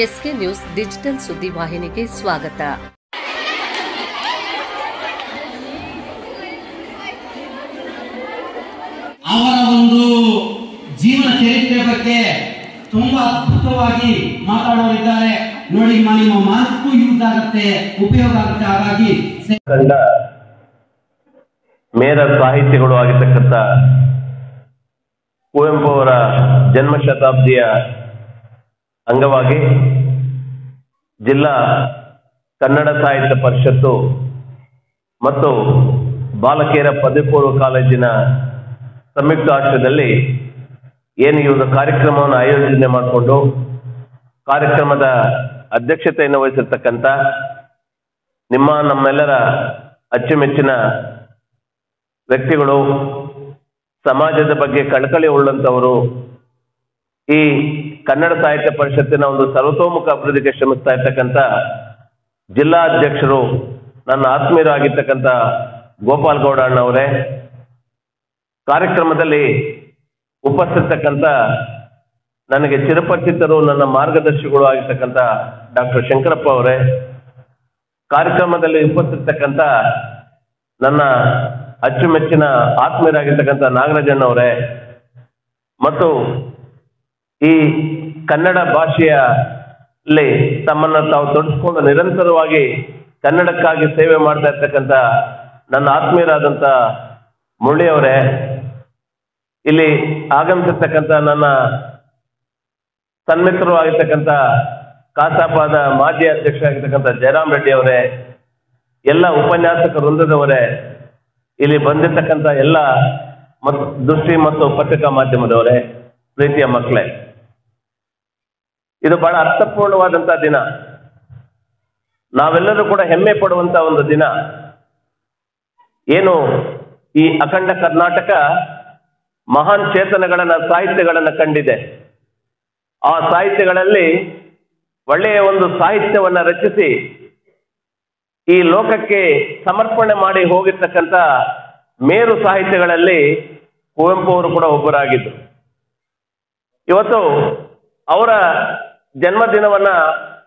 SK news digital ಸುದ್ದಿ ವಾಹಿನಿಗೆ ಸ್ವಾಗತ. ಅವರ ಒಂದು ಜೀವನ ಚರಿತ್ರೆ ಬಗ್ಗೆ ತುಂಬಾ ಅದ್ಭುತವಾಗಿ ಮಾತಾಡೋರಿದ್ದಾರೆ. ನೋಡಿ ನಿಮ್ಮ ಮಾರ್ಕ್ಗೂ ಯೂಸ್ ಆಗುತ್ತೆ ಉಪಯೋಗ ಆಗುತ್ತೆ ಹಾಗಾಗಿ ಕಂಡ ಮೇರ ಸಾಹಿತ್ಯಗಳು ಆಗಿರ್ತಕ್ಕಂಥ ಕುವೆಂಪು ಅವರ ಜನ್ಮ ಶತಾಬ್ದಿಯ ಅಂಗವಾಗಿ ಜಿಲ್ಲಾ ಕನ್ನಡ ಸಾಹಿತ್ಯ ಪರಿಷತ್ತು ಮತ್ತು ಬಾಲಕಿಯರ ಪದವಿ ಪೂರ್ವ ಕಾಲೇಜಿನ ಸಂಯುಕ್ತ ಆಶ್ರಯದಲ್ಲಿ ಏನು ಈ ಒಂದು ಕಾರ್ಯಕ್ರಮವನ್ನು ಆಯೋಜನೆ ಮಾಡಿಕೊಂಡು ಕಾರ್ಯಕ್ರಮದ ಅಧ್ಯಕ್ಷತೆಯನ್ನು ವಹಿಸಿರ್ತಕ್ಕಂಥ ನಿಮ್ಮ ನಮ್ಮೆಲ್ಲರ ಅಚ್ಚುಮೆಚ್ಚಿನ ವ್ಯಕ್ತಿಗಳು, ಸಮಾಜದ ಬಗ್ಗೆ ಕಳಕಳಿ ಉಳ್ಳಂಥವರು ಈ ಕನ್ನಡ ಸಾಹಿತ್ಯ ಪರಿಷತ್ತಿನ ಒಂದು ಸರ್ವತೋಮುಖ ಅಭಿವೃದ್ಧಿಗೆ ಶ್ರಮಿಸ್ತಾ ಇರ್ತಕ್ಕಂಥ ಜಿಲ್ಲಾಧ್ಯಕ್ಷರು ನನ್ನ ಆತ್ಮೀಯರಾಗಿರ್ತಕ್ಕಂಥ ಗೋಪಾಲ್ ಗೌಡ ಅಣ್ಣವರೇ, ಕಾರ್ಯಕ್ರಮದಲ್ಲಿ ಉಪಸ್ಥಿತಕ್ಕಂಥ ನನಗೆ ಚಿರಪರಿಚಿತರು, ನನ್ನ ಮಾರ್ಗದರ್ಶಿಗಳು ಆಗಿರ್ತಕ್ಕಂಥ ಡಾಕ್ಟರ್ ಶಂಕರಪ್ಪ ಅವರೇ, ಕಾರ್ಯಕ್ರಮದಲ್ಲಿ ಉಪಸ್ಥಿತಕ್ಕಂಥ ನನ್ನ ಅಚ್ಚುಮೆಚ್ಚಿನ ಆತ್ಮೀಯರಾಗಿರ್ತಕ್ಕಂಥ ನಾಗರಾಜಣ್ಣವರೇ, ಮತ್ತು ಈ ಕನ್ನಡ ಭಾಷೆಯಲ್ಲಿ ತಮ್ಮನ್ನು ತಾವು ತೊಡಸ್ಕೊಂಡು ನಿರಂತರವಾಗಿ ಕನ್ನಡಕ್ಕಾಗಿ ಸೇವೆ ಮಾಡ್ತಾ ಇರ್ತಕ್ಕಂಥ ನನ್ನ ಆತ್ಮೀಯರಾದಂಥ ಮುರಳಿಯವರೇ, ಇಲ್ಲಿ ಆಗಮಿಸಿರ್ತಕ್ಕಂಥ ನನ್ನ ಸನ್ಮಿತ್ರರು ಆಗಿರ್ತಕ್ಕಂಥ ಕಾಸಾಪಾದ ಮಾಜಿ ಅಧ್ಯಕ್ಷರಾಗಿರ್ತಕ್ಕಂಥ ಜಯರಾಮ್ ರೆಡ್ಡಿ ಅವರೇ, ಎಲ್ಲ ಉಪನ್ಯಾಸಕ ವೃಂದದವರೇ, ಇಲ್ಲಿ ಬಂದಿರ್ತಕ್ಕಂಥ ಎಲ್ಲ ದೃಷ್ಟಿ ಮತ್ತು ಪತ್ರಿಕಾ ಮಾಧ್ಯಮದವರೇ, ಪ್ರೀತಿಯ ಮಕ್ಕಳೇ. ಇದು ಬಹಳ ಅರ್ಥಪೂರ್ಣವಾದಂತಹ ದಿನ. ನಾವೆಲ್ಲರೂ ಕೂಡ ಹೆಮ್ಮೆ ಪಡುವಂತ ಒಂದು ದಿನ. ಏನು ಈ ಅಖಂಡ ಕರ್ನಾಟಕ ಮಹಾನ್ ಚೇತನಗಳನ್ನ, ಸಾಹಿತ್ಯಗಳನ್ನ ಕಂಡಿದೆ. ಆ ಸಾಹಿತ್ಯಗಳಲ್ಲಿ ಒಳ್ಳೆಯ ಒಂದು ಸಾಹಿತ್ಯವನ್ನ ರಚಿಸಿ ಈ ಲೋಕಕ್ಕೆ ಸಮರ್ಪಣೆ ಮಾಡಿ ಹೋಗಿರ್ತಕ್ಕಂಥ ಮೇರು ಸಾಹಿತ್ಯಗಳಲ್ಲಿ ಕುವೆಂಪು ಅವರು ಕೂಡ ಒಬ್ಬರಾಗಿದ್ದರು. ಇವತ್ತು ಅವರ ಜನ್ಮದಿನವನ್ನ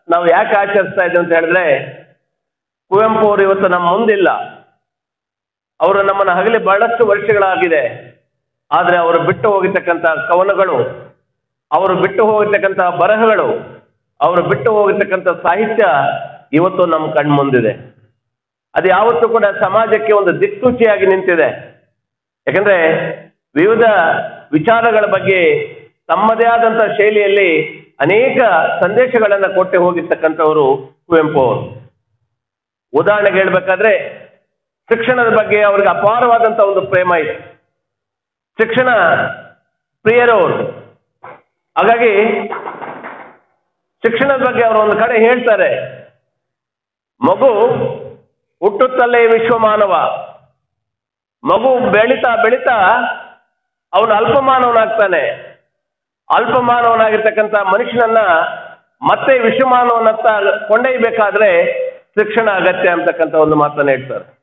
ನಾವು ಯಾಕೆ ಆಚರಿಸ್ತಾ ಇದ್ದೀವಿ ಅಂತ ಹೇಳಿದ್ರೆ, ಕುವೆಂಪು ಅವರು ಇವತ್ತು ನಮ್ಮ ಮುಂದಿಲ್ಲ. ಅವರು ನಮ್ಮನ್ನು ಹಗಲಿ ಬಹಳಷ್ಟು ವರ್ಷಗಳಾಗಿದೆ. ಆದರೆ ಅವರು ಬಿಟ್ಟು ಹೋಗಿರ್ತಕ್ಕಂಥ ಕವನಗಳು, ಅವರು ಬಿಟ್ಟು ಹೋಗಿರ್ತಕ್ಕಂಥ ಬರಹಗಳು, ಅವರು ಬಿಟ್ಟು ಹೋಗಿರ್ತಕ್ಕಂಥ ಸಾಹಿತ್ಯ ಇವತ್ತು ನಮ್ಮ ಕಣ್ಮುಂದಿದೆ ಅದು ಯಾವತ್ತೂ ಕೂಡ ಸಮಾಜಕ್ಕೆ ಒಂದು ದಿಕ್ಸೂಚಿಯಾಗಿ ನಿಂತಿದೆ. ಯಾಕಂದ್ರೆ ವಿವಿಧ ವಿಚಾರಗಳ ಬಗ್ಗೆ ತಮ್ಮದೇ ಆದಂಥ ಶೈಲಿಯಲ್ಲಿ ಅನೇಕ ಸಂದೇಶಗಳನ್ನು ಕೊಟ್ಟೆ ಹೋಗಿರ್ತಕ್ಕಂಥವರು ಕುವೆಂಪು ಅವರು. ಉದಾಹರಣೆಗೆ ಹೇಳ್ಬೇಕಾದ್ರೆ, ಶಿಕ್ಷಣದ ಬಗ್ಗೆ ಅವ್ರಿಗೆ ಅಪಾರವಾದಂಥ ಒಂದು ಪ್ರೇಮ ಇದೆ ಶಿಕ್ಷಣ ಪ್ರಿಯರವರು ಹಾಗಾಗಿ, ಶಿಕ್ಷಣದ ಬಗ್ಗೆ ಅವರು ಒಂದು ಕಡೆ ಹೇಳ್ತಾರೆ, ಮಗು ಹುಟ್ಟುತ್ತಲೇ ವಿಶ್ವಮಾನವ. ಮಗು ಬೆಳೀತಾ ಬೆಳೀತಾ ಅವನು ಅಲ್ಪಮಾನವನಾಗ್ತಾನೆ. ಅಲ್ಪಮಾನವನಾಗಿರ್ತಕ್ಕಂಥ ಮನುಷ್ಯನನ್ನ ಮತ್ತೆ ವಿಶ್ವಮಾನವನತ್ತ ಕೊಂಡೊಯ್ಯಬೇಕಾದ್ರೆ ಶಿಕ್ಷಣ ಅಗತ್ಯ ಅಂತಕ್ಕಂಥ ಒಂದು ಮಾತನ್ನ ಹೇಳ್ತಾರೆ.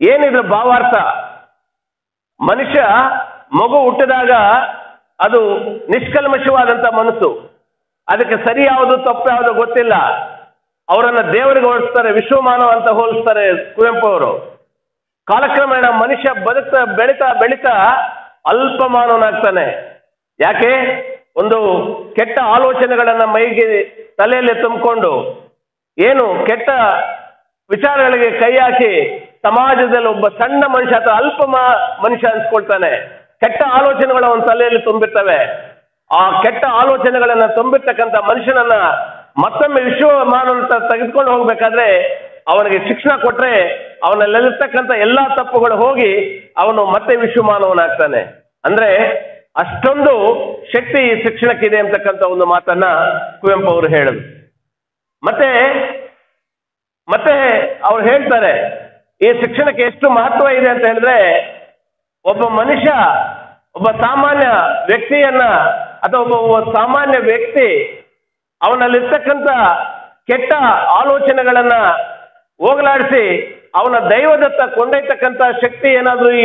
ಏನಿದ್ರ ಭಾವಾರ್ಥ? ಮನುಷ್ಯ ಮಗು ಹುಟ್ಟಿದಾಗ ಅದು ನಿಷ್ಕಲ್ಮಶವಾದಂತ ಮನಸ್ಸು. ಅದಕ್ಕೆ ಸರಿ ಯಾವುದು, ತಪ್ಪು ಯಾವುದು ಗೊತ್ತಿಲ್ಲ. ಅವರನ್ನ ದೇವರಿಗೆ ಹೋಲಿಸ್ತಾರೆ ವಿಶ್ವಮಾನವ ಅಂತ ಹೋಲಿಸ್ತಾರೆ ಕುವೆಂಪು ಅವರು. ಕಾಲಕ್ರಮೇಣ ಮನುಷ್ಯ ಬದುಕ್ತಾ ಬೆಳಿತಾ ಬೆಳೀತಾ ಅಲ್ಪಮಾನವನಾಗ್ತಾನೆ. ಯಾಕೆ? ಒಂದು ಕೆಟ್ಟ ಆಲೋಚನೆಗಳನ್ನ ಮೈಗೆ ತಲೆಯಲ್ಲಿ ತುಂಬಿಕೊಂಡು ಏನು ಕೆಟ್ಟ ವಿಚಾರಗಳಿಗೆ ಕೈ ಹಾಕಿ ಸಮಾಜದಲ್ಲಿ ಒಬ್ಬ ಸಣ್ಣ ಮನುಷ್ಯ ಅಥವಾ ಅಲ್ಪ ಮನುಷ್ಯ ಅನ್ಸ್ಕೊಳ್ತಾನೆ. ಕೆಟ್ಟ ಆಲೋಚನೆಗಳು ಅವನ ತಲೆಯಲ್ಲಿ ತುಂಬಿರ್ತವೆ. ಆ ಕೆಟ್ಟ ಆಲೋಚನೆಗಳನ್ನ ತುಂಬಿರ್ತಕ್ಕಂಥ ಮನುಷ್ಯನನ್ನ ಮತ್ತೊಮ್ಮೆ ವಿಶ್ವಮಾನವಂತ ತೆಗೆದುಕೊಂಡು ಹೋಗ್ಬೇಕಾದ್ರೆ ಅವನಿಗೆ ಶಿಕ್ಷಣ ಕೊಟ್ರೆ ಅವನಲ್ಲಿರ್ತಕ್ಕಂಥ ಎಲ್ಲಾ ತಪ್ಪುಗಳು ಹೋಗಿ ಅವನು ಮತ್ತೆ ವಿಶ್ವಮಾನವನಾಗ್ತಾನೆ. ಅಂದ್ರೆ ಅಷ್ಟೊಂದು ಶಕ್ತಿ ಈ ಶಿಕ್ಷಣಕ್ಕಿದೆ ಅಂತಕ್ಕಂಥ ಒಂದು ಮಾತನ್ನ ಕುವೆಂಪು ಅವರು ಹೇಳಿದ್ರು. ಮತ್ತೆ ಮತ್ತೆ ಅವ್ರು ಹೇಳ್ತಾರೆ, ಈ ಶಿಕ್ಷಣಕ್ಕೆ ಎಷ್ಟು ಮಹತ್ವ ಇದೆ ಅಂತ ಹೇಳಿದ್ರೆ, ಒಬ್ಬ ಮನುಷ್ಯ, ಒಬ್ಬ ಸಾಮಾನ್ಯ ವ್ಯಕ್ತಿಯನ್ನ ಅಥವಾ ಒಬ್ಬ ಸಾಮಾನ್ಯ ವ್ಯಕ್ತಿ ಅವನಲ್ಲಿರ್ತಕ್ಕಂಥ ಕೆಟ್ಟ ಆಲೋಚನೆಗಳನ್ನ ಹೋಗಲಾಡಿಸಿ ಅವನ ದೈವದತ್ತ ಕೊಂಡೊಯ್ತಕ್ಕಂಥ ಶಕ್ತಿ ಏನಾದರೂ ಈ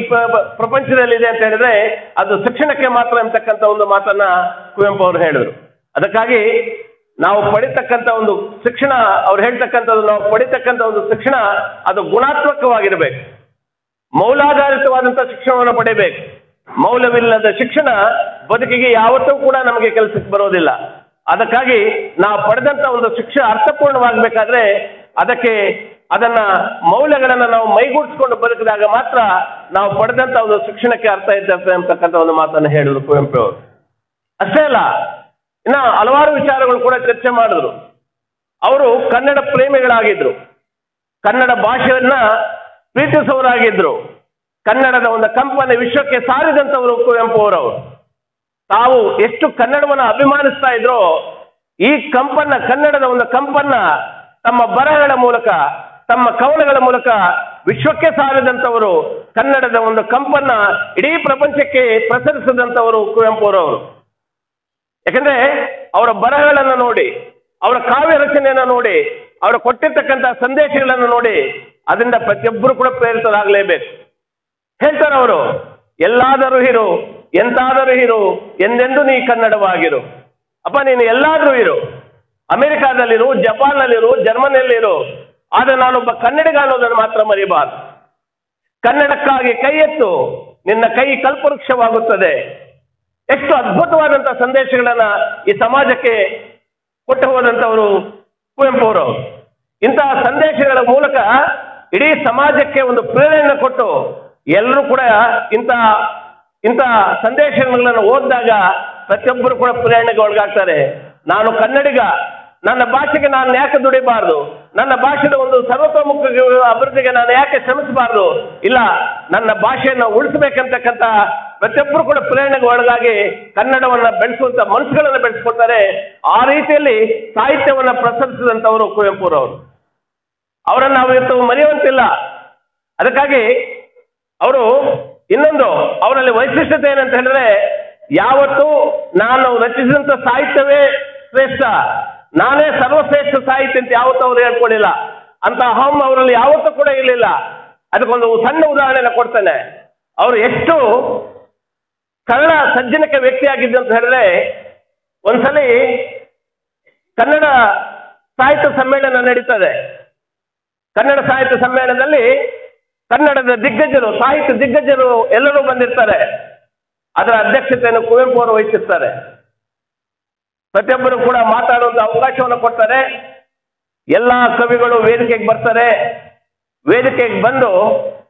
ಪ್ರಪಂಚದಲ್ಲಿ ಇದೆ ಅಂತ ಹೇಳಿದ್ರೆ ಅದು ಶಿಕ್ಷಣಕ್ಕೆ ಮಾತ್ರ ಅಂತಕ್ಕಂಥ ಒಂದು ಮಾತನ್ನ ಕುವೆಂಪು ಅವರು ಹೇಳಿದ್ರು. ಅದಕ್ಕಾಗಿ ನಾವು ಪಡಿತಕ್ಕಂಥ ಒಂದು ಶಿಕ್ಷಣ, ಅವ್ರು ಹೇಳ್ತಕ್ಕಂಥದ್ದು ನಾವು ಪಡಿತಕ್ಕಂಥ ಒಂದು ಶಿಕ್ಷಣ, ಅದು ಗುಣಾತ್ಮಕವಾಗಿರಬೇಕು. ಮೌಲಾಧಾರಿತವಾದಂಥ ಶಿಕ್ಷಣವನ್ನು ಪಡೆಯಬೇಕು ಮೌಲ್ಯವಿಲ್ಲದ ಶಿಕ್ಷಣ ಬದುಕಿಗೆ ಯಾವತ್ತೂ ಕೂಡ ನಮಗೆ ಕೆಲಸಕ್ಕೆ ಬರೋದಿಲ್ಲ. ಅದಕ್ಕಾಗಿ ನಾವು ಪಡೆದಂತ ಒಂದು ಶಿಕ್ಷಣ ಅರ್ಥಪೂರ್ಣವಾಗಬೇಕಾದ್ರೆ ಅದಕ್ಕೆ ಅದನ್ನ ಮೌಲ್ಯಗಳನ್ನ ನಾವು ಮೈಗೂಡಿಸ್ಕೊಂಡು ಬದುಕಿದಾಗ ಮಾತ್ರ ನಾವು ಪಡೆದಂತ ಒಂದು ಶಿಕ್ಷಣಕ್ಕೆ ಅರ್ಥ ಇದ್ದಂತೆ ಅಂತಕ್ಕಂಥ ಒಂದು ಮಾತನ್ನು ಹೇಳಿದ್ರು ಕುವೆಂಪು ಅವರು. ಅಷ್ಟೇ ಅಲ್ಲ, ಇನ್ನ ಹಲವಾರು ವಿಚಾರಗಳು ಕೂಡ ಚರ್ಚೆ ಮಾಡಿದ್ರು. ಅವರು ಕನ್ನಡ ಪ್ರೇಮಿಗಳಾಗಿದ್ರು. ಕನ್ನಡ ಭಾಷೆಯನ್ನ ಪ್ರೀತಿಸುವವರಾಗಿದ್ರು. ಕನ್ನಡದ ಒಂದು ಕಂಪನೆ ವಿಶ್ವಕ್ಕೆ ಸಾರಿದಂಥವರು ಕುವೆಂಪು ಅವರು. ತಾವು ಎಷ್ಟು ಕನ್ನಡವನ್ನು ಅಭಿಮಾನಿಸ್ತಾ ಇದ್ರೋ, ಈ ಕಂಪನ್ನ ಕನ್ನಡದ ಒಂದು ಕಂಪನ್ನ ತಮ್ಮ ಬರಹಗಳ ಮೂಲಕ ತಮ್ಮ ಕವನಗಳ ಮೂಲಕ ವಿಶ್ವಕ್ಕೆ ಸಾರಿದಂಥವರು, ಕನ್ನಡದ ಒಂದು ಕಂಪನ್ನ ಇಡೀ ಪ್ರಪಂಚಕ್ಕೆ ಪ್ರಸರಿಸಿದಂಥವರು ಕುವೆಂಪು ಅವರವರು ಯಾಕಂದ್ರೆ ಅವರ ಬರಹಗಳನ್ನು ನೋಡಿ, ಅವರ ಕಾವ್ಯ ರಚನೆಯನ್ನು ನೋಡಿ, ಅವರು ಕೊಟ್ಟಿರ್ತಕ್ಕಂಥ ಸಂದೇಶಗಳನ್ನು ನೋಡಿ, ಅದರಿಂದ ಪ್ರತಿಯೊಬ್ಬರು ಕೂಡ ಪ್ರೇರಿತರಾಗಲೇಬೇಕು. ಹೇಳ್ತಾರೆ ಅವರು, ಎಲ್ಲಾದರೂ ಇರು, ಎಂತಾದರೂ ಇರು, ಎಂದೆಂದು ನೀ ಕನ್ನಡವಾಗಿರು. ಅಪ್ಪ, ನೀನು ಎಲ್ಲಾದರೂ ಇರು. ಅಮೆರಿಕಾದಲ್ಲಿರು ಜಪಾನ್ನಲ್ಲಿರು ಜರ್ಮನಿಯಲ್ಲಿರು. ಆದರೆ ನಾನೊಬ್ಬ ಕನ್ನಡಿಗ ಅನ್ನೋದನ್ನು ಮಾತ್ರ ಮರಿಬಾರದು. ಕನ್ನಡಕ್ಕಾಗಿ ಕೈ ಎತ್ತು ನಿನ್ನ ಕೈ ಕಲ್ಪವೃಕ್ಷವಾಗುತ್ತದೆ. ಎಷ್ಟು ಅದ್ಭುತವಾದಂಥ ಸಂದೇಶಗಳನ್ನ ಈ ಸಮಾಜಕ್ಕೆ ಕೊಟ್ಟು ಹೋದಂಥವರು ಕುವೆಂಪು ಅವರು ಇಂತಹ ಸಂದೇಶಗಳ ಮೂಲಕ ಇಡೀ ಸಮಾಜಕ್ಕೆ ಒಂದು ಪ್ರೇರಣೆ ಕೊಟ್ಟು ಎಲ್ಲರೂ ಕೂಡ ಇಂತಹ ಇಂತಹ ಸಂದೇಶಗಳನ್ನು ಓದಿದಾಗ ಪ್ರತಿಯೊಬ್ಬರು ಕೂಡ ಪ್ರೇರಣೆಗೆ ಒಳಗಾಗ್ತಾರೆ. ನಾನು ಕನ್ನಡಿಗ ನನ್ನ ಭಾಷೆಗೆ ನಾನು ಯಾಕೆ ದುಡಿಬಾರ್ದು? ನನ್ನ ಭಾಷೆದ ಒಂದು ಸರ್ವತೋಮುಖ ಅಭಿವೃದ್ಧಿಗೆ ನಾನು ಯಾಕೆ ಶ್ರಮಿಸಬಾರ್ದು? ಇಲ್ಲ, ನನ್ನ ಭಾಷೆಯನ್ನು ಉಳಿಸಬೇಕಂತಕ್ಕಂಥ ಪ್ರತಿಯೊಬ್ಬರು ಕೂಡ ಪ್ರೇರಣೆಗೆ ಒಳಗಾಗಿ ಕನ್ನಡವನ್ನ ಬೆಳೆಸುವಂತ ಮನಸ್ಸುಗಳನ್ನು ಬೆಳೆಸ್ಕೊಳ್ತಾರೆ. ಆ ರೀತಿಯಲ್ಲಿ ಸಾಹಿತ್ಯವನ್ನ ಪ್ರಸರಿಸಿದಂಥವರು ಕುವೆಂಪುರವರು ಅವರನ್ನು ನಾವು ಇವತ್ತು ಮರೆಯುವಂತಿಲ್ಲ. ಅದಕ್ಕಾಗಿ ಅವರು ಇನ್ನೊಂದು, ಅವರಲ್ಲಿ ವೈಶಿಷ್ಟ್ಯತೆ ಏನಂತ ಹೇಳಿದ್ರೆ, ಯಾವತ್ತು ನಾನು ರಚಿಸಿದಂಥ ಸಾಹಿತ್ಯವೇ ಶ್ರೇಷ್ಠ. ನಾನೇ ಸರ್ವಶ್ರೇಷ್ಠ ಸಾಹಿತ್ಯ ಅಂತ ಯಾವತ್ತೂ ಅವರು ಹೇಳ್ಕೊಳ್ಳಿಲ್ಲ ಅಂತ ಅಹಂ ಅವರಲ್ಲಿ ಯಾವತ್ತೂ ಕೂಡ ಇರಲಿಲ್ಲ. ಅದಕ್ಕೊಂದು ಸಣ್ಣ ಉದಾಹರಣೆನ ಕೊಡ್ತೇನೆ. ಅವರು ಎಷ್ಟು ಕನ್ನಡ ಸಜ್ಜನಿಕ ವ್ಯಕ್ತಿಯಾಗಿದ್ದು ಅಂತ ಹೇಳಿದ್ರೆ, ಒಂದ್ಸಲಿ ಕನ್ನಡ ಸಾಹಿತ್ಯ ಸಮ್ಮೇಳನ ನಡೀತದೆ. ಕನ್ನಡ ಸಾಹಿತ್ಯ ಸಮ್ಮೇಳನದಲ್ಲಿ ಕನ್ನಡದ ದಿಗ್ಗಜರು, ಸಾಹಿತ್ಯ ದಿಗ್ಗಜರು ಎಲ್ಲರೂ ಬಂದಿರ್ತಾರೆ. ಅದರ ಅಧ್ಯಕ್ಷತೆಯನ್ನು ಕುವೆಂಪು ಅವರು ವಹಿಸಿರ್ತಾರೆ. ಪ್ರತಿಯೊಬ್ಬರು ಕೂಡ ಮಾತಾಡುವಂತ ಅವಕಾಶವನ್ನು ಕೊಡ್ತಾರೆ. ಎಲ್ಲ ಕವಿಗಳು ವೇದಿಕೆಗೆ ಬರ್ತಾರೆ. ವೇದಿಕೆಗೆ ಬಂದು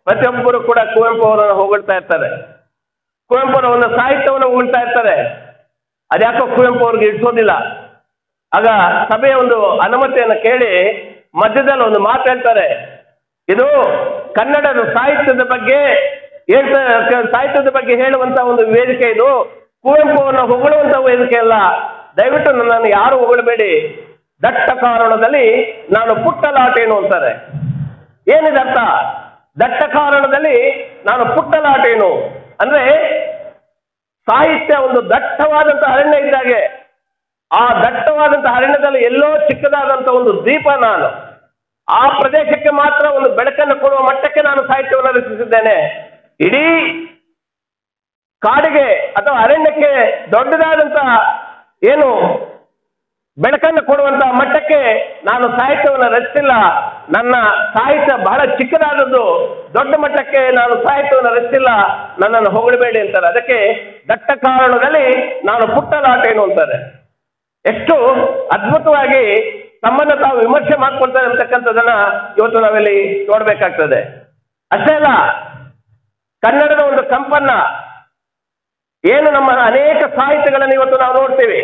ಪ್ರತಿಯೊಬ್ಬರು ಕೂಡ ಕುವೆಂಪು ಅವರನ್ನು ಹೊಗಳ್ತಾ ಇರ್ತಾರೆ. ಕುವೆಂಪು ಅವರ ಒಂದು ಸಾಹಿತ್ಯವನ್ನು ಹೊಗಳ್ತಾ ಇರ್ತಾರೆ. ಅದ್ಯಾಕೋ ಕುವೆಂಪು ಅವ್ರಿಗೆ ಇಡ್ಸೋದಿಲ್ಲ ಆಗ ಸಭೆಯ ಒಂದು ಅನುಮತಿಯನ್ನು ಕೇಳಿ ಮಧ್ಯದಲ್ಲಿ ಒಂದು ಮಾತು ಹೇಳ್ತಾರೆ. ಇದು ಕನ್ನಡದ ಸಾಹಿತ್ಯದ ಬಗ್ಗೆ ಸಾಹಿತ್ಯದ ಬಗ್ಗೆ ಹೇಳುವಂತ ಒಂದು ವೇದಿಕೆ ಇದು. ಕುವೆಂಪುವನ್ನು ಹೊಗಳುವಂತ ವೇದಿಕೆ ಅಲ್ಲ. ದಯವಿಟ್ಟು ನನ್ನನ್ನು ಯಾರು ಹೊಗಳಬೇಡಿ. ದಟ್ಟ ಕಾರಣದಲ್ಲಿ ನಾನು ಪುಟ್ಟಲಾಟೇನು ಅಂತಾರೆ. ಏನಿದೆ ಅರ್ಥ? ದಟ್ಟ ಕಾರಣದಲ್ಲಿ ನಾನು ಪುಟ್ಟಲಾಟೇನು ಅಂದ್ರೆ ಸಾಹಿತ್ಯ ಒಂದು ದಟ್ಟವಾದಂತ ಅರಣ್ಯ ಇದ್ದಾಗೆ ಆ ದಟ್ಟವಾದಂತಹ ಅರಣ್ಯದಲ್ಲಿ ಎಲ್ಲೋ ಚಿಕ್ಕದಾದಂತ ಒಂದು ದೀಪ ನಾನು. ಆ ಪ್ರದೇಶಕ್ಕೆ ಮಾತ್ರ ಒಂದು ಬೆಳಕನ್ನು ಕೊಡುವ ಮಟ್ಟಕ್ಕೆ ನಾನು ಸಾಹಿತ್ಯವನ್ನು ರಚಿಸಿದ್ದೇನೆ. ಇಡೀ ಕಾಡಿಗೆ ಅಥವಾ ಅರಣ್ಯಕ್ಕೆ ದೊಡ್ಡದಾದಂತ ಏನು ಬೆಳಕನ್ನು ಕೊಡುವಂತಹ ಮಟ್ಟಕ್ಕೆ ನಾನು ಸಾಹಿತ್ಯವನ್ನು ರಚಿಸಿಲ್ಲ. ನನ್ನ ಸಾಹಿತ್ಯ ಬಹಳ ಚಿಕ್ಕದಾದದ್ದು. ದೊಡ್ಡ ಮಟ್ಟಕ್ಕೆ ನಾನು ಸಾಹಿತ್ಯವನ್ನು ರಚಿಸಿಲ್ಲ. ನನ್ನನ್ನು ಹೊಗಳಬೇಡಿ ಅಂತಾರೆ. ಅದಕ್ಕೆ ದಟ್ಟ ಕಾರಣದಲ್ಲಿ ನಾನು ಪುಟ್ಟ ಲಾಟೇನು ಅಂತಾರೆ? ಎಷ್ಟು ಅದ್ಭುತವಾಗಿ ತಮ್ಮನ್ನು ತಾವು ವಿಮರ್ಶೆ ಮಾಡ್ಕೊಳ್ತಾರೆ ಅಂತಕ್ಕಂಥದ್ದನ್ನ ಇವತ್ತು ನಾವಿಲ್ಲಿ ನೋಡ್ಬೇಕಾಗ್ತದೆ. ಅಷ್ಟೇ ಅಲ್ಲ, ಕನ್ನಡದ ಒಂದು ಸಂಪನ್ನ ಏನು ನಮ್ಮ ಅನೇಕ ಸಾಹಿತ್ಯಗಳನ್ನು ಇವತ್ತು ನಾವು ನೋಡ್ತೇವೆ?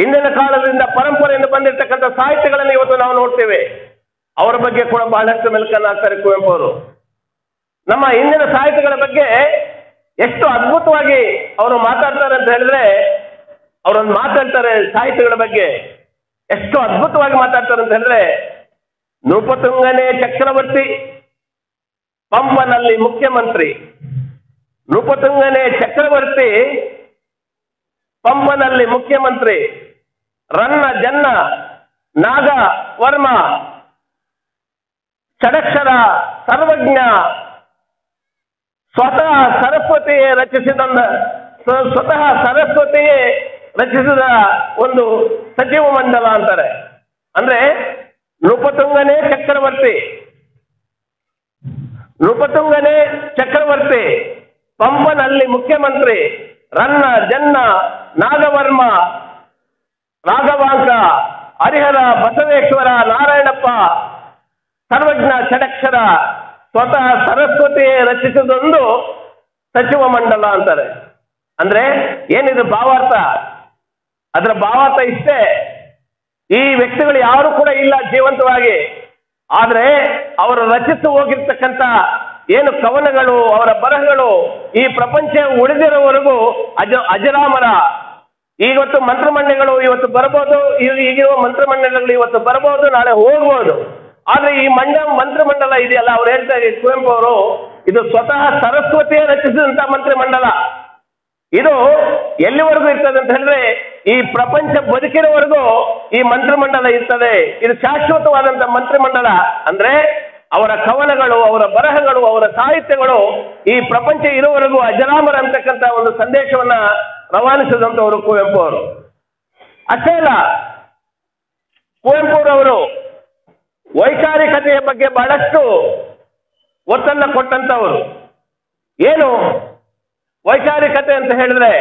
ಹಿಂದಿನ ಕಾಲದಿಂದ ಪರಂಪರೆಯಿಂದ ಬಂದಿರತಕ್ಕಂಥ ಸಾಹಿತ್ಯಗಳನ್ನು ಇವತ್ತು ನಾವು ನೋಡ್ತೇವೆ. ಅವರ ಬಗ್ಗೆ ಕೂಡ ಬಹಳಷ್ಟು ಮೆಲ್ಕನ್ನು ಹಾಕ್ತಾರೆ ಕುವೆಂಪು ಅವರು ನಮ್ಮ ಹಿಂದಿನ ಸಾಹಿತ್ಯಗಳ ಬಗ್ಗೆ ಎಷ್ಟು ಅದ್ಭುತವಾಗಿ ಅವರು ಮಾತಾಡ್ತಾರೆ ಅಂತ ಹೇಳಿದ್ರೆ, ಅವರೊಂದು ಮಾತಾಡ್ತಾರೆ ಸಾಹಿತ್ಯಗಳ ಬಗ್ಗೆ. ಎಷ್ಟು ಅದ್ಭುತವಾಗಿ ಮಾತಾಡ್ತಾರೆ ಅಂತ ಹೇಳಿದ್ರೆ, ನೃಪತುಂಗನೇ ಚಕ್ರವರ್ತಿ, ಪಂಪನಲ್ಲಿ ಮುಖ್ಯಮಂತ್ರಿ. ನೃಪತುಂಗನೇ ಚಕ್ರವರ್ತಿ ಪಂಪನಲ್ಲಿ ಮುಖ್ಯಮಂತ್ರಿ, ರನ್ನ ಜನ್ನ ನಾಗ ವರ್ಮ ಷಡಕ್ಷರ ಸರ್ವಜ್ಞ, ಸ್ವತಃ ಸರಸ್ವತಿಯೇ ರಚಿಸಿದ ಸ್ವತಃ ಸರಸ್ವತಿಯೇ ರಚಿಸಿದ ಒಂದು ಸಚಿವ ಮಂಡಲ ಅಂತಾರೆ. ಅಂದ್ರೆ ನೃಪತುಂಗನೇ ಚಕ್ರವರ್ತಿ. ನೃಪತುಂಗನೇ ಚಕ್ರವರ್ತಿ. ಪಂಪನಲ್ಲಿ ಮುಖ್ಯಮಂತ್ರಿ ರನ್ನ, ಜನ್ನ, ನಾಗವರ್ಮ ರಾಘವಾಂಕ ಹರಿಹರ, ಬಸವೇಶ್ವರ, ನಾರಾಯಣಪ್ಪ, ಸರ್ವಜ್ಞ ಷಡಕ್ಷರ ಸ್ವತಃ ಸರಸ್ವತಿ ರಚಿಸಿದೊಂದು ಸಚಿವ ಮಂಡಲ ಅಂತಾರೆ. ಅಂದ್ರೆ ಏನಿದು ಭಾವಾರ್ಥ? ಅದರ ಭಾವಾರ್ಥ ಇಷ್ಟೇ. ಈ ವ್ಯಕ್ತಿಗಳು ಯಾರು ಕೂಡ ಇಲ್ಲ ಜೀವಂತವಾಗಿ. ಆದ್ರೆ ಅವರು ರಚಿಸಿ ಹೋಗಿರ್ತಕ್ಕಂಥ ಏನು ಕವನಗಳು, ಅವರ ಬರಹಗಳು ಈ ಪ್ರಪಂಚ ಉಳಿದಿರೋವರೆಗೂ ಅಜ, ಅಜರಾಮರ. ಇವತ್ತು ಮಂತ್ರಮಂಡಳಿಗಳು ಇವತ್ತು ಬರಬಹುದು ಈಗ ಈಗಿರುವ ಮಂತ್ರಮಂಡಲಗಳು ಇವತ್ತು ಬರಬಹುದು, ನಾಳೆ ಹೋಗ್ಬೋದು. ಆದ್ರೆ ಈ ಮಂಡ, ಮಂತ್ರಮಂಡಲ ಇದೆಯಲ್ಲ, ಅವ್ರು ಹೇಳ್ತಾ ಇದ್ದಾರೆ ಕುವೆಂಪು ಅವರು ಇದು ಸ್ವತಃ ಸರಸ್ವತಿಯ ರಚಿಸಿದಂತ ಮಂತ್ರಿಮಂಡಲ. ಇದು ಎಲ್ಲಿವರೆಗೂ ಇರ್ತದೆ ಅಂತ ಹೇಳಿದ್ರೆ, ಈ ಪ್ರಪಂಚ ಬದುಕಿರೋವರೆಗೂ ಈ ಮಂತ್ರಿಮಂಡಲ ಇರ್ತದೆ. ಇದು ಶಾಶ್ವತವಾದಂತ ಮಂತ್ರಿಮಂಡಲ. ಅಂದ್ರೆ ಅವರ ಕವನಗಳು ಅವರ ಬರಹಗಳು, ಅವರ ಸಾಹಿತ್ಯಗಳು ಈ ಪ್ರಪಂಚ ಇರುವವರೆಗೂ ಅಜರಾಮರ ಅಂತಕ್ಕಂಥ ಒಂದು ಸಂದೇಶವನ್ನ ರವಾನಿಸಿದಂತವರು ಕುವೆಂಪು ಅವರು ಅಷ್ಟೇ ಅಲ್ಲ ಕುವೆಂಪುರವರು ವೈಚಾರಿಕತೆಯ ಬಗ್ಗೆ ಬಹಳಷ್ಟು ಒತ್ತನ್ನ ಕೊಟ್ಟಂತವರು. ಏನು? ವೈಚಾರಿಕತೆ ಅಂತ ಹೇಳಿದ್ರೆ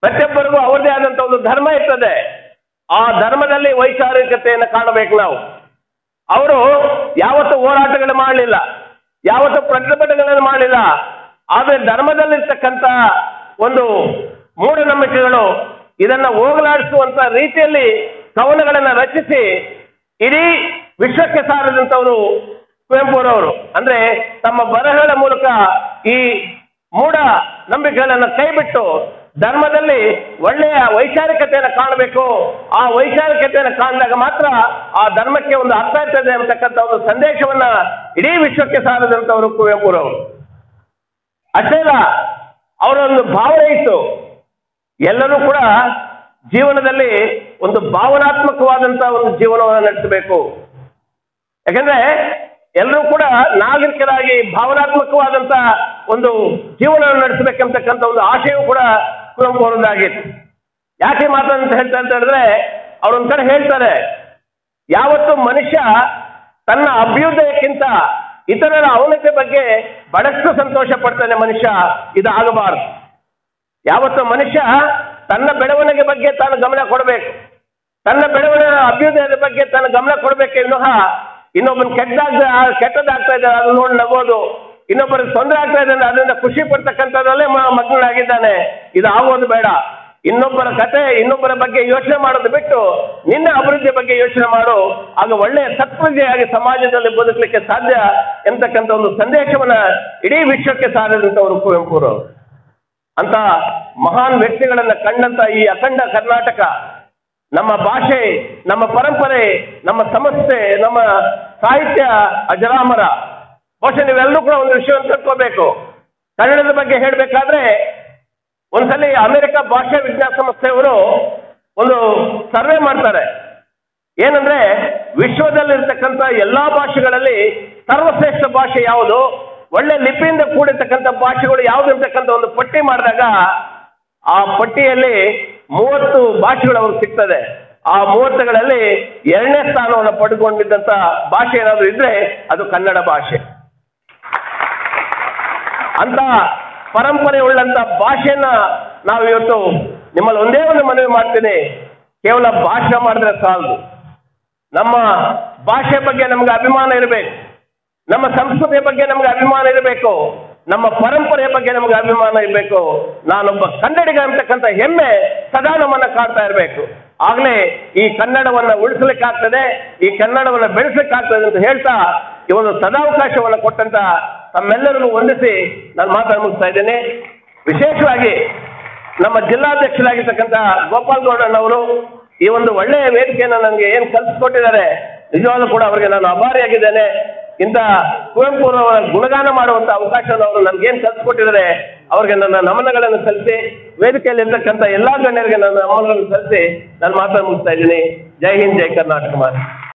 ಪ್ರತಿಯೊಬ್ಬರಿಗೂ ಅವರದೇ ಆದಂತ ಒಂದು ಧರ್ಮ ಇರ್ತದೆ. ಆ ಧರ್ಮದಲ್ಲಿ ವೈಚಾರಿಕತೆಯನ್ನು ಕಾಣಬೇಕು ನಾವು. ಅವರು ಹೋರಾಟಗಳು ಮಾಡಲಿಲ್ಲ. ಯಾವತ್ತೂ ಪ್ರತಿಭಟನೆಗಳನ್ನು ಮಾಡಲಿಲ್ಲ. ಆದರೆ ಧರ್ಮದಲ್ಲಿರ್ತಕ್ಕಂಥ ಒಂದು ಮೂಢನಂಬಿಕೆಗಳು ಇದನ್ನ ಹೋಗಲಾಡಿಸುವಂತ ರೀತಿಯಲ್ಲಿ ಕವನಗಳನ್ನ ರಚಿಸಿ ಇಡೀ ವಿಶ್ವಕ್ಕೆ ಸಾರದಂತವರು ಕುವೆಂಪುರವರು. ಅಂದ್ರೆ ತಮ್ಮ ಬರಹಗಳ ಮೂಲಕ ಈ ಮೂಢ ನಂಬಿಕೆಗಳನ್ನು ಕೈಬಿಟ್ಟು ಧರ್ಮದಲ್ಲಿ ಒಳ್ಳೆಯ ವೈಚಾರಿಕತೆಯನ್ನು ಕಾಣಬೇಕು. ಆ ವೈಚಾರಿಕತೆಯನ್ನು ಕಾಣಿದಾಗ ಮಾತ್ರ ಆ ಧರ್ಮಕ್ಕೆ ಒಂದು ಅರ್ಥ ಇರ್ತದೆ ಅಂತಕ್ಕಂಥ ಒಂದು ಸಂದೇಶವನ್ನ ಇಡೀ ವಿಶ್ವಕ್ಕೆ ಸಾರದಂತವರು ಕುವೆಂಪುರವರು. ಅಷ್ಟೇ ಅಲ್ಲ, ಅವರೊಂದು ಭಾವನೆ ಇತ್ತು. ಎಲ್ಲರೂ ಕೂಡ ಜೀವನದಲ್ಲಿ ಒಂದು ಭಾವನಾತ್ಮಕವಾದಂತಹ ಒಂದು ಜೀವನವನ್ನು ನಡೆಸಬೇಕು. ಯಾಕಂದ್ರೆ ಎಲ್ಲರೂ ಕೂಡ ನಾಗರಿಕರಾಗಿ ಭಾವನಾತ್ಮಕವಾದಂತಹ ಒಂದು ಜೀವನವನ್ನು ನಡೆಸಬೇಕಂತಕ್ಕಂಥ ಒಂದು ಆಶೆಯೂ ಕೂಡ ಕುವೆಂಪು ಅವರದ್ದಾಗಿತ್ತು ಯಾಕೆ ಮಾತಂತ ಹೇಳ್ತಾ ಅಂತ ಹೇಳಿದ್ರೆ, ಅವ್ರೊಂದ್ ಕಡೆ ಹೇಳ್ತಾರೆ, ಯಾವತ್ತು ಮನುಷ್ಯ ತನ್ನ ಅಭ್ಯುದಯಕ್ಕಿಂತ ಇತರರ ಅವನತಿ ಬಗ್ಗೆ ಬಹಳಷ್ಟು ಸಂತೋಷ ಪಡ್ತಾನೆ ಮನುಷ್ಯ, ಇದಾಗಬಾರದು. ಯಾವತ್ತು ಮನುಷ್ಯ ತನ್ನ ಬೆಳವಣಿಗೆ ಬಗ್ಗೆ ತಾನು ಗಮನ ಕೊಡಬೇಕು. ತನ್ನ ಬೆಳವಣಿಗೆ ಅಭ್ಯುದಯದ ಬಗ್ಗೆ ತನ್ನ ಗಮನ ಕೊಡಬೇಕು ವಿನಃ ಇನ್ನೊಬ್ಬನ ಕೆಟ್ಟದಾಗ, ಕೆಟ್ಟದಾಗ್ತಾ ಇದ್ದಾರೆ ಅದನ್ನ ನೋಡಿ ನಗೋದು ಇನ್ನೊಬ್ಬರಿಗೆ ತೊಂದರೆ ಆಗ್ತಾ ಇದೆ ಅದರಿಂದ ಖುಷಿ ಪಡ್ತಕ್ಕಂಥದ್ರಲ್ಲೇ ಮಗ್ನಾಗಿದ್ದಾನೆ ಇದು ಆಗೋದು ಬೇಡ. ಇನ್ನೊಬ್ಬರ ಕತೆ, ಇನ್ನೊಬ್ಬರ ಬಗ್ಗೆ ಯೋಚನೆ ಮಾಡೋದು ಬಿಟ್ಟು ನಿನ್ನ ಅಭಿವೃದ್ಧಿ ಬಗ್ಗೆ ಯೋಚನೆ ಮಾಡು. ಆಗ ಒಳ್ಳೆಯ ಸತ್ಪ್ರಜೆಯಾಗಿ ಸಮಾಜದಲ್ಲಿ ಬದುಕಲಿಕ್ಕೆ ಸಾಧ್ಯ ಎಂತಕ್ಕಂಥ ಒಂದು ಸಂದೇಶವನ್ನ ಇಡೀ ವಿಶ್ವಕ್ಕೆ ಸಾರಿದಂಥವರು ಕುವೆಂಪುರು ಅಂತ ಮಹಾನ್ ವ್ಯಕ್ತಿಗಳನ್ನ ಕಂಡಂತ ಈ ಅಖಂಡ ಕರ್ನಾಟಕ, ನಮ್ಮ ಭಾಷೆ, ನಮ್ಮ ಪರಂಪರೆ, ನಮ್ಮ ಸಮಸ್ಯೆ, ನಮ್ಮ ಸಾಹಿತ್ಯ ಅಜರಾಮರ ಬಹುಶಃ ನೀವೆಲ್ಲರೂ ಕೂಡ ಒಂದು ವಿಷಯವನ್ನು ತಿಳ್ಕೋಬೇಕು. ಕನ್ನಡದ ಬಗ್ಗೆ ಹೇಳಬೇಕಾದ್ರೆ, ಒಂದ್ಸಲಿ ಅಮೆರಿಕ ಭಾಷಾ ವಿಜ್ಞಾನ ಸಂಸ್ಥೆಯವರು ಒಂದು ಸರ್ವೆ ಮಾಡ್ತಾರೆ. ಏನಂದ್ರೆ, ವಿಶ್ವದಲ್ಲಿರ್ತಕ್ಕಂಥ ಎಲ್ಲಾ ಭಾಷೆಗಳಲ್ಲಿ ಸರ್ವಶ್ರೇಷ್ಠ ಭಾಷೆ ಯಾವುದು? ಒಳ್ಳೆ ಲಿಪಿಯಿಂದ ಕೂಡಿರ್ತಕ್ಕಂಥ ಭಾಷೆಗಳು ಯಾವುದು ಇರ್ತಕ್ಕಂಥ ಒಂದು ಪಟ್ಟಿ ಮಾಡಿದಾಗ, ಆ ಪಟ್ಟಿಯಲ್ಲಿ ಮೂವತ್ತು ಭಾಷೆಗಳು ಅವ್ರಿಗೆ ಸಿಗ್ತದೆ. ಆ ಮೂವತ್ತುಗಳಲ್ಲಿ ಎರಡನೇ ಸ್ಥಾನವನ್ನು ಪಡೆದುಕೊಂಡಿದ್ದಂತ ಭಾಷೆ ಏನಾದರೂ ಇದ್ರೆ ಅದು ಕನ್ನಡ ಭಾಷೆ. ಅಂತ ಪರಂಪರೆ ಉಳ್ಳಂತ ಭಾಷೆಯನ್ನ ನಾವು ಇವತ್ತು ನಿಮ್ಮಲ್ಲಿ ಒಂದೇ ಒಂದು ಮನವಿ ಮಾಡ್ತೇನೆ. ಕೇವಲ ಭಾಷಣ ಮಾಡಿದ್ರೆ ಸಾಲದು. ನಮ್ಮ ಭಾಷೆ ಬಗ್ಗೆ ನಮ್ಗೆ ಅಭಿಮಾನ ಇರಬೇಕು. ನಮ್ಮ ಸಂಸ್ಕೃತಿಯ ಬಗ್ಗೆ ನಮ್ಗೆ ಅಭಿಮಾನ ಇರಬೇಕು. ನಮ್ಮ ಪರಂಪರೆಯ ಬಗ್ಗೆ ನಮ್ಗೆ ಅಭಿಮಾನ ಇರಬೇಕು. ನಾನೊಬ್ಬ ಕನ್ನಡಿಗ ಅಂತಕ್ಕಂಥ ಹೆಮ್ಮೆ ಸದಾ ನಮ್ಮನ್ನ ಕಾಡ್ತಾ ಇರಬೇಕು. ಆಗ್ಲೇ ಈ ಕನ್ನಡವನ್ನ ಉಳಿಸ್ಲಿಕ್ಕಾಗ್ತದೆ, ಈ ಕನ್ನಡವನ್ನ ಬೆಳೆಸ್ಲಿಕ್ಕಾಗ್ತದೆ ಅಂತ ಹೇಳ್ತಾ ಈ ಒಂದು ಸದಾವಕಾಶವನ್ನು ಕೊಟ್ಟಂತ ತಮ್ಮೆಲ್ಲರಿಗೂ ವಂದಿಸಿ ನಾನು ಮಾತಾಡಿ ಮುಗಿಸ್ತಾ ಇದ್ದೇನೆ. ವಿಶೇಷವಾಗಿ ನಮ್ಮ ಜಿಲ್ಲಾಧ್ಯಕ್ಷರಾಗಿರ್ತಕ್ಕಂಥ ಗೋಪಾಲ್ ಗೌಡಣ್ಣವರು ಈ ಒಂದು ಒಳ್ಳೆಯ ವೇದಿಕೆಯನ್ನು ನನಗೆ ಏನು ಕಲಿಸ್ಕೊಟ್ಟಿದ್ದಾರೆ ನಿಜವಾಗ್ಲೂ ಕೂಡ ಅವರಿಗೆ ನಾನು ಅಭಾರಿಯಾಗಿದ್ದೇನೆ ಇಂಥ ಕುವೆಂಪು ಅವರ ಗುಣಗಾನ ಮಾಡುವಂತ ಅವಕಾಶವನ್ನು ಅವರು ನನಗೇನು ಕಲಿಸ್ಕೊಟ್ಟಿದ್ದಾರೆ ಅವರಿಗೆ ನನ್ನ ನಮನಗಳನ್ನು ಸಲ್ಲಿಸಿ, ವೇದಿಕೆಯಲ್ಲಿ ಇರ್ತಕ್ಕಂಥ ಎಲ್ಲಾ ಗಣ್ಯರಿಗೆ ನನ್ನ ನಮನಗಳನ್ನು ಸಲ್ಲಿಸಿ ನಾನು ಮಾತಾಡ ಮುಗಿಸ್ತಾ ಇದ್ದೀನಿ. ಜೈ ಹಿಂದ್, ಜೈ ಕರ್ನಾಟಕ